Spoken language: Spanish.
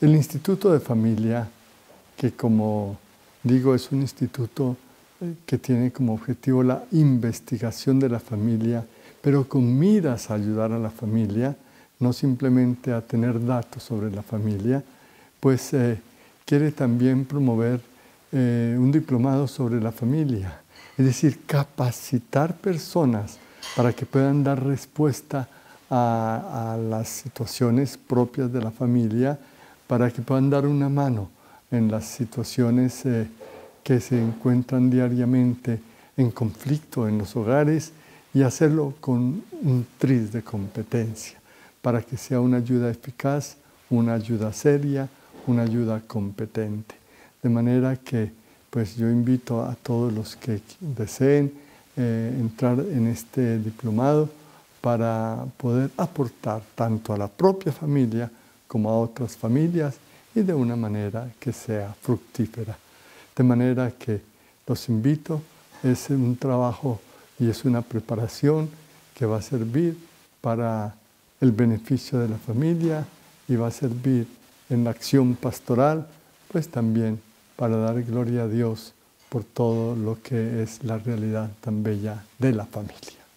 El Instituto de Familia, que como digo es un instituto eh, que tiene como objetivo la investigación de la familia, pero con miras a ayudar a la familia, no simplemente a tener datos sobre la familia, pues eh, quiere también promover eh, un diplomado sobre la familia, es decir, capacitar personas para que puedan dar respuesta a, las situaciones propias de la familia, para que puedan dar una mano en las situaciones eh, que se encuentran diariamente en conflicto en los hogares y hacerlo con un tris de competencia para que sea una ayuda eficaz, una ayuda seria, una ayuda competente. De manera que pues yo invito a todos los que deseen eh, entrar en este diplomado para poder aportar tanto a la propia familia como a otras familias y de una manera que sea fructífera. De manera que los invito, es un trabajo y es una preparación que va a servir para el beneficio de la familia y va a servir en la acción pastoral, pues también para dar gloria a Dios por todo lo que es la realidad tan bella de la familia.